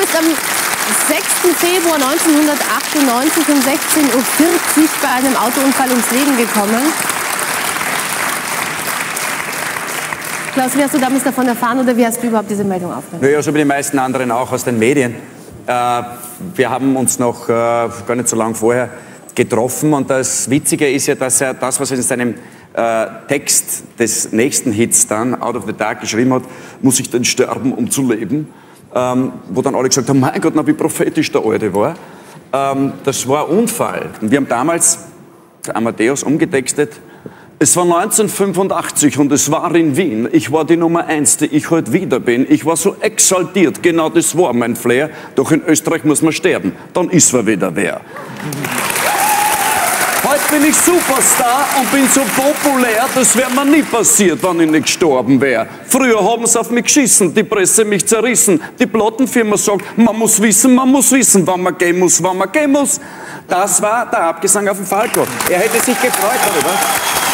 bist am 6. Februar 1998 um 16.40 Uhr bei einem Autounfall ums Leben gekommen. Klaus, wie hast du damals davon erfahren oder wie hast du überhaupt diese Meldung aufgenommen? Naja, so wie die meisten anderen auch aus den Medien. Äh, wir haben uns noch äh, gar nicht so lange vorher getroffen und das Witzige ist ja, dass er das, was er in seinem äh, Text des nächsten Hits dann, Out of the Dark, geschrieben hat, muss ich denn sterben, um zu leben, ähm, wo dann alle gesagt haben, mein Gott, na, wie prophetisch der Alte war. Ähm, das war ein Unfall. Und wir haben damals Amadeus umgetextet, es war 1985 und es war in Wien. Ich war die Nummer eins, die ich heute wieder bin. Ich war so exaltiert, genau das war mein Flair. Doch in Österreich muss man sterben, dann ist man wieder wer. Heute bin ich Superstar und bin so populär, das wäre mir nie passiert, wenn ich nicht gestorben wäre. Früher haben sie auf mich geschissen, die Presse mich zerrissen. Die Plattenfirma sagt, man muss wissen, man muss wissen, wann man gehen muss, wann man gehen muss. Das war der Abgesang auf dem Falco. Er hätte sich gefreut darüber.